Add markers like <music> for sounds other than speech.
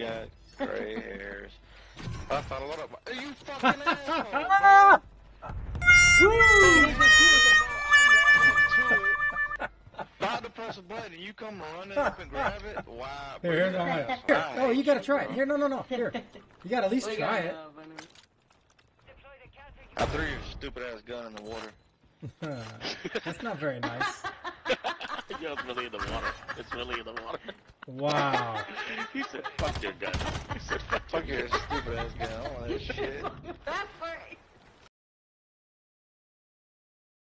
got gray hairs. I thought a lot of. Are you fucking asshole? About to press a button, you come running up and grab it. Wow. Here, here, no, no. Here, oh, you gotta try it. Here, no, no, no. Here, you gotta at least try it. I threw your stupid ass gun in the water. <laughs> That's not very nice. <laughs> Yo, it's really in the water. It's really in the water. Wow. He said, fuck your gun. He said, fuck, Fuck your stupid ass gun. I don't want that shit.